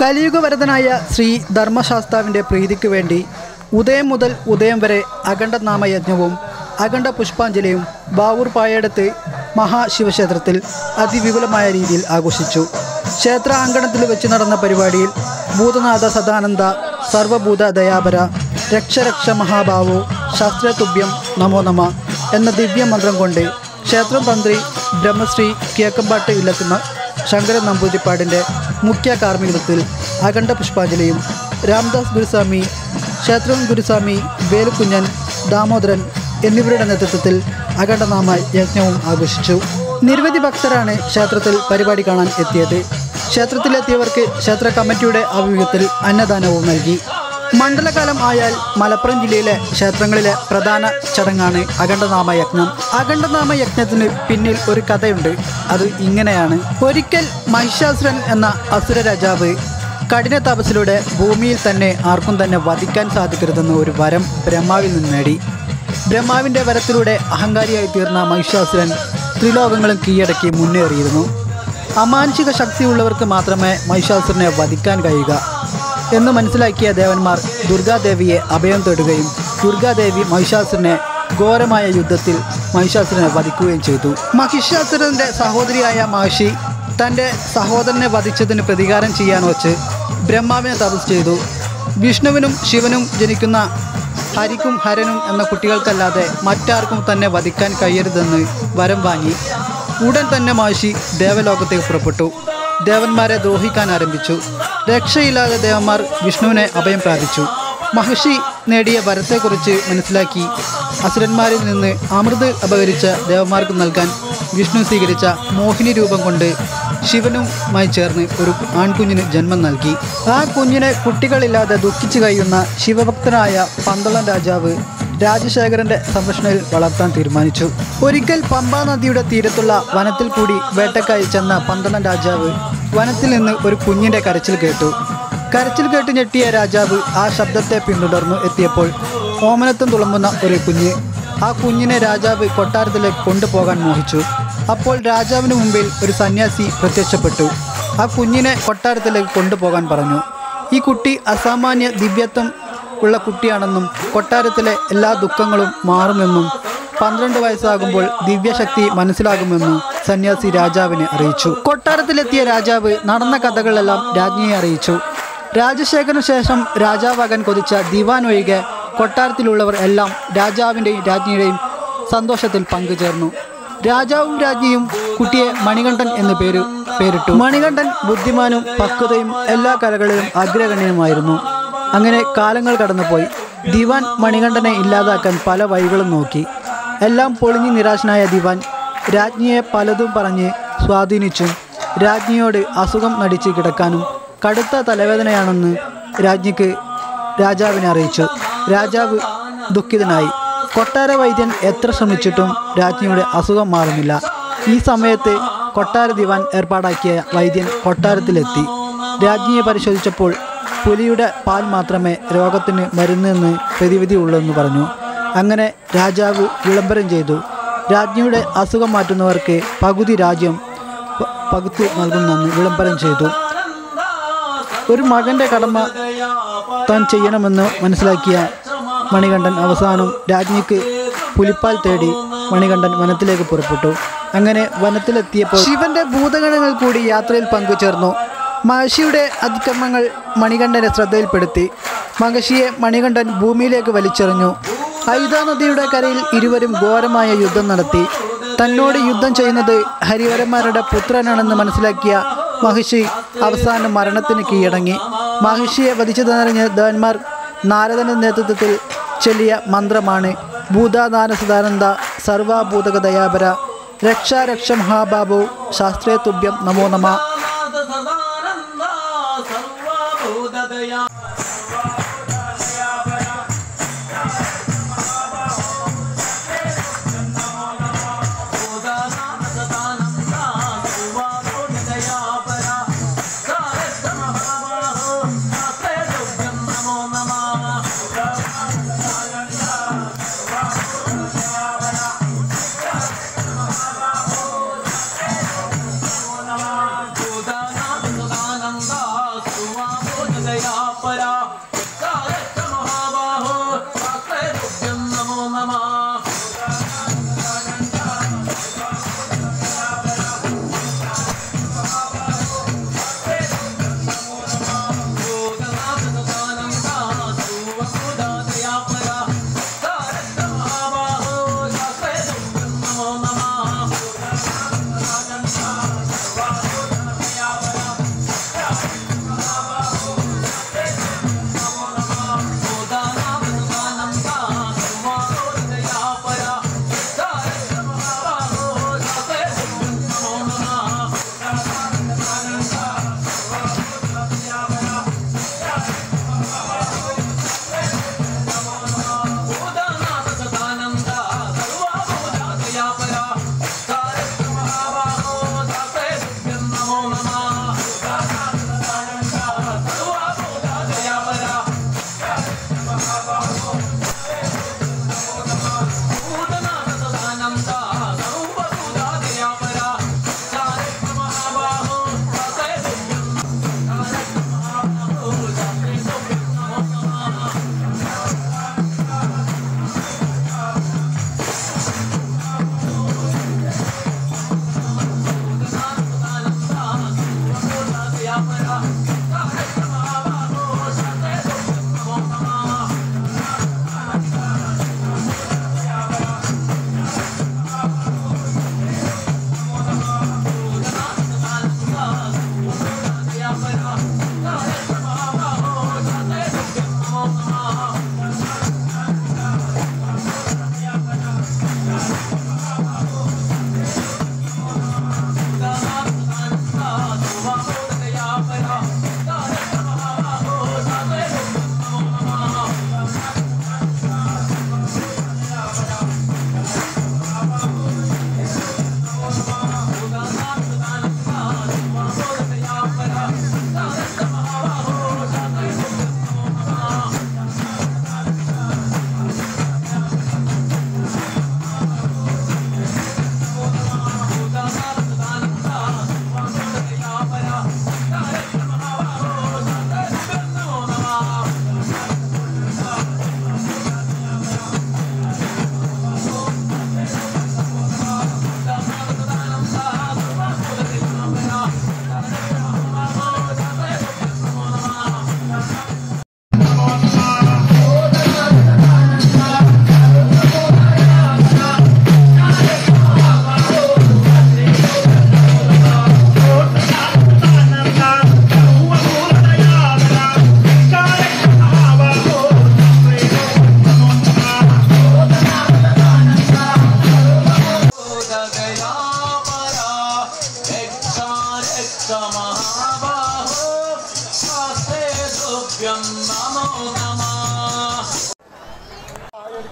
കലിയുഗവരതനായ ശ്രീ ധർമ്മശാസ്താവിന്റെ പ്രീതിക്ക് വേണ്ടി ഉദയം മുതൽ ഉദയം വരെ അഖണ്ഡനാമയജ്ഞവും അഖണ്ഡ പുഷ്പാഞ്ജലിയും ബാവൂർ പായടത്ത് മഹാശിവക്ഷേത്രത്തിൽ അതിവിപുലമായ രീതിയിൽ ആഘോഷിച്ചു. ക്ഷേത്ര അങ്കണത്തിൽ വെച്ച് നടന്ന പരിപാടിയിൽ ഭൂതനാഥ സദാനന്ദ സർവഭൂത ദയാപര രക്ഷരക്ഷ മഹാഭാവോ ശാസ്ത്രതുഭ്യം നമോ നമ എന്ന ദിവ്യമന്ത്രം കൊണ്ട് ക്ഷേത്രം തന്ത്രി ബ്രഹ്മശ്രീ കിഴക്കമ്പാട്ട് ഇല്ലത്തുന്ന ശങ്കരൻ നമ്പൂതിരിപ്പാടിന്റെ മുഖ്യ കാർമ്മികത്വത്തിൽ അഖണ്ഡ പുഷ്പാഞ്ജലിയും രാംദാസ് ഗുരുസ്വാമി ക്ഷേത്രം ഗുരുസ്വാമി വേലുക്കുഞ്ഞൻ ദാമോദരൻ എന്നിവരുടെ നേതൃത്വത്തിൽ അഖണ്ഡനാമ യജ്ഞവും ആഘോഷിച്ചു. നിരവധി ഭക്തരാണ് ക്ഷേത്രത്തിൽ പരിപാടി കാണാൻ എത്തിയത്. ക്ഷേത്രത്തിലെത്തിയവർക്ക് ക്ഷേത്ര കമ്മിറ്റിയുടെ ആഭിമുഖ്യത്തിൽ അന്നദാനവും നൽകി. മണ്ഡലകാലം ആയാൽ മലപ്പുറം ജില്ലയിലെ ക്ഷേത്രങ്ങളിലെ പ്രധാന ചടങ്ങാണ് അഖണ്ഡനാമ യജ്ഞം. അഖണ്ഡനാമ യജ്ഞത്തിന് പിന്നിൽ ഒരു കഥയുണ്ട്. അത് ഇങ്ങനെയാണ്. ഒരിക്കൽ മഹിഷാസുരൻ എന്ന അസുര രാജാവ് കഠിന തപസ്സിലൂടെ ഭൂമിയിൽ തന്നെ ആർക്കും തന്നെ വധിക്കാൻ സാധിക്കരുതെന്ന ഒരു വരം ബ്രഹ്മാവിൽ നിന്ന് നേടി. ബ്രഹ്മാവിന്റെ വരത്തിലൂടെ അഹങ്കാരിയായി തീർന്ന മഹിഷാസുരൻ ത്രിലോകങ്ങളും കീഴടക്കി മുന്നേറിയിരുന്നു. അമാനുഷിക ശക്തിയുള്ളവർക്ക് മാത്രമേ മഹിഷാസുരനെ വധിക്കാൻ കഴിയുക. എന്ന് മനസ്സിലാക്കിയ ദേവന്മാർ ദുർഗാദേവിയെ അഭയം തേടുകയും ദുർഗാദേവി മഹിഷാസുരനെ ഘോരമായ യുദ്ധത്തിൽ മഹിഷാസുരനെ വധിക്കുകയും ചെയ്തു. മഹിഷാസുരന്റെ സഹോദരിയായ മഹർഷി തന്റെ സഹോദരനെ വധിച്ചതിന് പ്രതികാരം ചെയ്യാൻ വച്ച് ബ്രഹ്മാവിനെ തപസ് ചെയ്തു. വിഷ്ണുവിനും ശിവനും ജനിക്കുന്ന ഹരിക്കും ഹരനും എന്ന കുട്ടികൾക്കല്ലാതെ മറ്റാർക്കും തന്നെ വധിക്കാൻ കഴിയരുതെന്ന് വരം വാങ്ങി. ഉടൻ തന്നെ മഹർഷി ദേവലോകത്തേക്ക് പുറപ്പെട്ടു. ദേവന്മാരെ ദ്രോഹിക്കാൻ ആരംഭിച്ചു. രക്ഷയില്ലാതെ ദേവന്മാർ വിഷ്ണുവിനെ അഭയം പ്രാപിച്ചു. മഹർഷി നേടിയ വരത്തെക്കുറിച്ച് മനസ്സിലാക്കി. അസുരന്മാരിൽ നിന്ന് അമൃത് അപകരിച്ച ദേവന്മാർക്ക് നൽകാൻ വിഷ്ണു സ്വീകരിച്ച മോഹിനി രൂപം കൊണ്ട് ശിവനുമായി ചേർന്ന് ഒരു ആൺകുഞ്ഞിന് ജന്മം നൽകി. ആ കുഞ്ഞിനെ കുട്ടികളില്ലാതെ ദുഃഖിച്ചു കഴിയുന്ന ശിവഭക്തനായ പന്തളം രാജാവ് രാജശേഖരന്റെ സംരക്ഷണയിൽ വളർത്താൻ തീരുമാനിച്ചു. ഒരിക്കൽ പമ്പാ നദിയുടെ തീരത്തുള്ള വനത്തിൽ കൂടി വേട്ടക്കായി ചെന്ന പന്തളം രാജാവ് വനത്തിൽ നിന്ന് ഒരു കുഞ്ഞിന്റെ കരച്ചിൽ കേട്ടു. കരച്ചിൽ കേട്ട് ഞെട്ടിയ രാജാവ് ആ ശബ്ദത്തെ പിന്തുടർന്നു എത്തിയപ്പോൾ ഓമനത്തും തുളമ്പുന്ന ഒരു കുഞ്ഞ് ആ കുഞ്ഞിനെ രാജാവ് കൊട്ടാരത്തിലേക്ക് കൊണ്ടുപോകാൻ മോഹിച്ചു. അപ്പോൾ രാജാവിന് മുമ്പിൽ ഒരു സന്യാസി പ്രത്യക്ഷപ്പെട്ടു. ആ കുഞ്ഞിനെ കൊട്ടാരത്തിലേക്ക് കൊണ്ടുപോകാൻ പറഞ്ഞു. ഈ കുട്ടി അസാമാന്യ ദിവ്യത്വം ഉള്ള കുട്ടിയാണെന്നും കൊട്ടാരത്തിലെ എല്ലാ ദുഃഖങ്ങളും മാറുമെന്നും പന്ത്രണ്ട് വയസ്സാകുമ്പോൾ ദിവ്യശക്തി മനസ്സിലാകുമെന്നും സന്യാസി രാജാവിനെ അറിയിച്ചു. കൊട്ടാരത്തിലെത്തിയ രാജാവ് നടന്ന കഥകളെല്ലാം രാജ്ഞിയെ അറിയിച്ചു. രാജശേഖരന് ശേഷം രാജാവാകാൻ കൊതിച്ച ദിവാൻ ഒഴികെ കൊട്ടാരത്തിലുള്ളവർ എല്ലാം രാജാവിന്റെയും രാജ്ഞിയുടെയും സന്തോഷത്തിൽ പങ്കുചേർന്നു. രാജാവും രാജ്ഞിയും കുട്ടിയെ മണികണ്ഠൻ എന്ന് പേര് പേരിട്ടു. മണികണ്ഠൻ ബുദ്ധിമാനും പക്വതയും എല്ലാ കലകളിലും അഗ്രഗണ്യനുമായിരുന്നു അങ്ങനെ കാലങ്ങൾ കടന്നുപോയി. ദിവാൻ മണികണ്ഠനെ ഇല്ലാതാക്കാൻ പല വഴികളും നോക്കി. എല്ലാം പൊളിഞ്ഞു നിരാശനായ ദിവാൻ രാജ്ഞിയെ പലതും പറഞ്ഞ് സ്വാധീനിച്ചും രാജ്ഞിയോട് അസുഖം നടിച്ച് കിടക്കാനും കടുത്ത തലവേദനയാണെന്ന് രാജ്ഞിക്ക് രാജാവിനെ അറിയിച്ചു. രാജാവ് ദുഃഖിതനായി. കൊട്ടാര വൈദ്യൻ എത്ര ശ്രമിച്ചിട്ടും രാജ്ഞിയുടെ അസുഖം മാറുന്നില്ല. ഈ സമയത്ത് കൊട്ടാര ദിവാൻ ഏർപ്പാടാക്കിയ വൈദ്യൻ കൊട്ടാരത്തിലെത്തി. രാജ്ഞിയെ പരിശോധിച്ചപ്പോൾ പുലിയുടെ പാൽ മാത്രമേ രോഗത്തിന് മരുന്നെന്ന് പ്രതിവിധി ഉള്ളെന്ന് പറഞ്ഞു. അങ്ങനെ രാജാവ് വിളംബരം ചെയ്തു. രാജ്ഞിയുടെ അസുഖം മാറ്റുന്നവർക്ക് പകുതി രാജ്യം പകുത്തി പകുതി നൽകുന്നെന്ന് വിളംബരം ചെയ്തു. ഒരു മകന്റെ കടമ താൻ ചെയ്യണമെന്ന് മനസ്സിലാക്കിയ മണികണ്ഠൻ അവസാനം രാജ്ഞിക്ക് പുലിപ്പാൽ തേടി മണികണ്ഠൻ വനത്തിലേക്ക് പുറപ്പെട്ടു. അങ്ങനെ വനത്തിലെത്തിയപ്പോൾ ശിവന്റെ ഭൂതഗണങ്ങൾ കൂടി യാത്രയിൽ പങ്കുചേർന്നു. മഹർഷിയുടെ അതിക്രമങ്ങൾ മണികണ്ഠനെ ശ്രദ്ധയിൽപ്പെടുത്തി. മഹർഷിയെ മണികണ്ഠൻ ഭൂമിയിലേക്ക് വലിച്ചെറിഞ്ഞു. അയുധാ നദിയുടെ കരയിൽ ഇരുവരും ഘോരമായ യുദ്ധം നടത്തി. തന്നോട് യുദ്ധം ചെയ്യുന്നത് ഹരിവരന്മാരുടെ പുത്രനാണെന്ന് മനസ്സിലാക്കിയ മഹിഷി അവസാനം മരണത്തിന് കീഴടങ്ങി. മഹിഷിയെ വധിച്ചതറിഞ്ഞ ദേവന്മാർ നാരദന്റെ നേതൃത്വത്തിൽ ചൊല്ലിയ മന്ത്രമാണ് ഭൂതാദാന സദാനന്ദ സർവാഭൂതക ദയാപര രക്ഷാ രക്ഷ മഹാബാബു ശാസ്ത്രേ തുഭ്യം നമോ നമ. ಸದಯಾ Oh,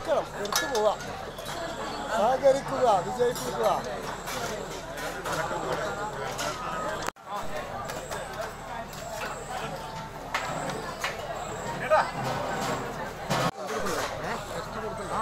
നിൽക്കണം എടുത്തു പോവാം. സഹകരിക്കുക വിജയിപ്പിക്കുക. ആ